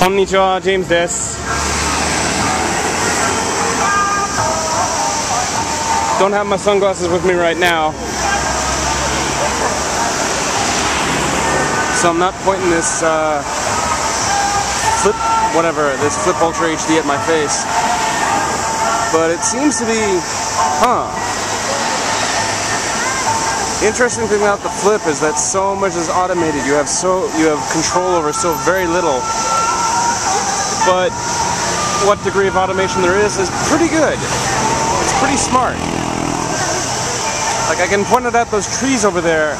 Konnichiwa, James です。Don't have my sunglasses with me right now. So I'm not pointing this uh, flip, whatever, this flip ultra HD at my face. But it seems to be, huh. Interesting thing about the flip is that so much is automated. You have so you have control over so very little. But what degree of automation there is is pretty good. It's pretty smart. Like I can point it at those trees over there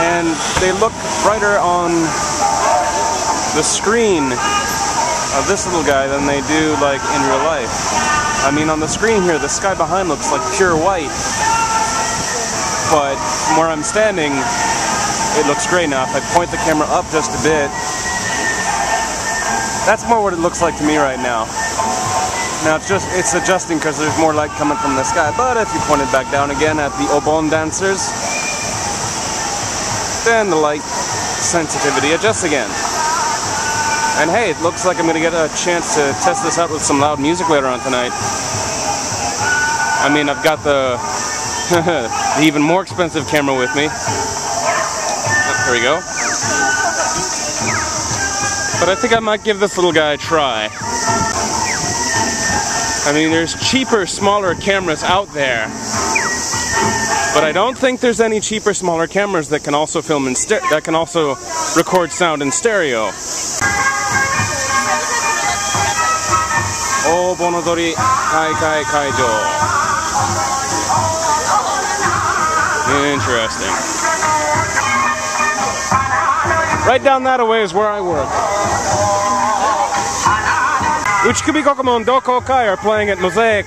and they look brighter on the screen of this little guy than they do like in real life. I mean on the screen here the sky behind looks like pure white but from where I'm standing, it looks great now. If I point the camera up just a bit, that's more what it looks like to me right now. Now it's just it's adjusting because there's more light coming from the sky. But if you point it back down again at the Obon dancers, then the light sensitivity adjusts again. And hey, it looks like I'm gonna get a chance to test this out with some loud music later on tonight. I mean, I've got the the even more expensive camera with me. Here we go. But I think I might give this little guy a try. I mean, there's cheaper, smaller cameras out there. But I don't think there's any cheaper, smaller cameras that can also film in that can also record sound in stereo. Oh, Bonodori Kai Kai Kaijo. Interesting. Right down that away is where I work. Uchikubi Gokumon Doko Kai are playing at Mosaic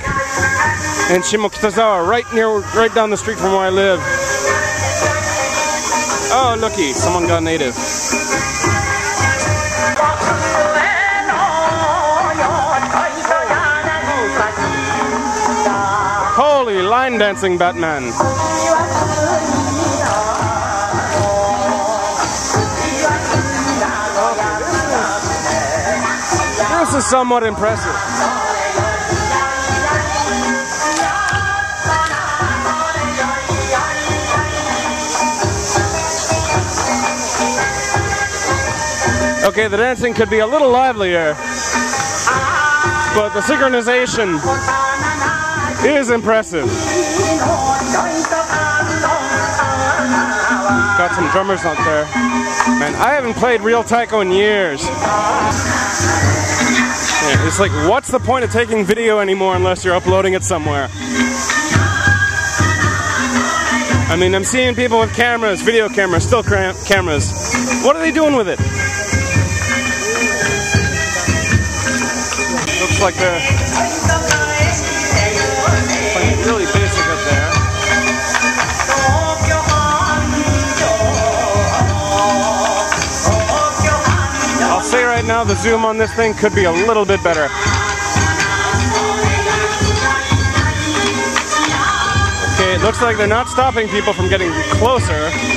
in Shimokitazawa, right near, right down the street from where I live. Oh, looky, someone got native. Holy line dancing Batman. Is somewhat impressive. Okay, the dancing could be a little livelier, but the synchronization is impressive. Got some drummers out there. Man, I haven't played real taiko in years. Yeah, it's like, what's the point of taking video anymore unless you're uploading it somewhere? I mean, I'm seeing people with cameras, video cameras, still cam- cameras. What are they doing with it? Looks like they're playing really say right now, the zoom on this thing could be a little bit better. Okay, it looks like they're not stopping people from getting closer.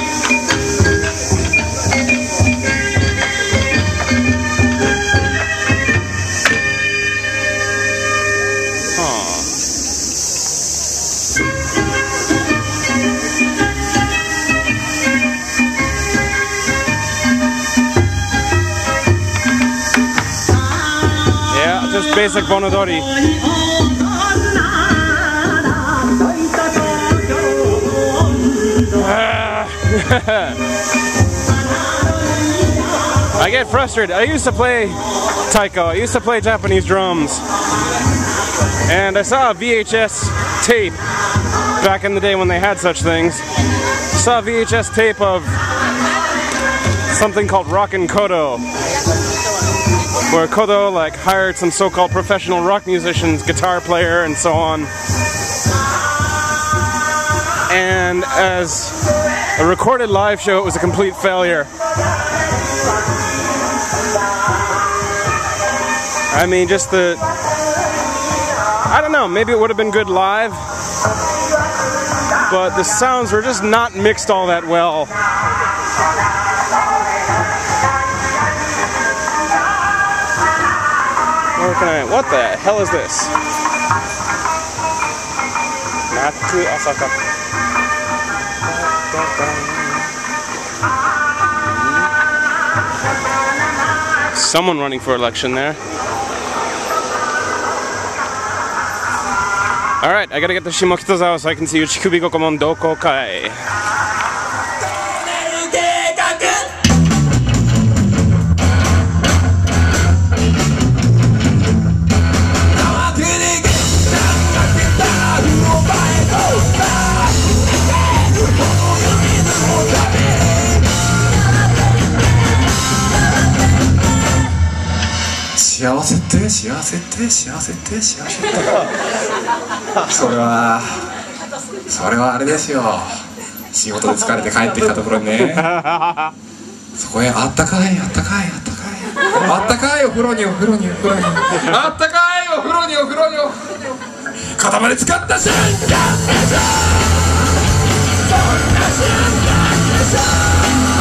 Basic Bonodori. I get frustrated. I used to play taiko. I used to play Japanese drums. And I saw a VHS tape back in the day when they had such things. I Saw a VHS tape of something called Rockin' Kodo. Where Kodo like hired some so-called professional rock musicians, guitar player and so on. And as a recorded live show, it was a complete failure. I mean, just the. I don't know, maybe it would have been good live, but the sounds were just not mixed all that well. What the hell is this? Someone running for election there. Alright, I gotta get to Shimokitazawa so I can see Uchikubi Gokumon Doko Kai. 幸せって幸せって幸せって幸せって。それはそれはあれですよ。仕事で疲れて帰ってきたところにね。そこへあったかいあったかいあったかい。あったかいお風呂にお風呂にお風呂に。あったかいお風呂にお風呂に。お風呂に肩まで使った瞬間でしょそんな瞬間でしょ